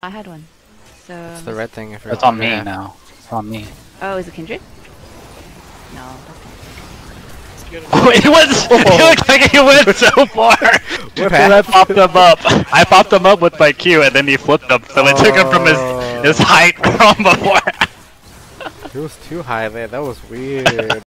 I had one. So. It's the red thing. If It's on me now. It's on me. Oh, is it Kindred? No. it was. It looked like he went so far. I popped him up. I popped him up with my Q, and then he flipped him. So it took him from his his oh. height from before. It was too high there. That was weird.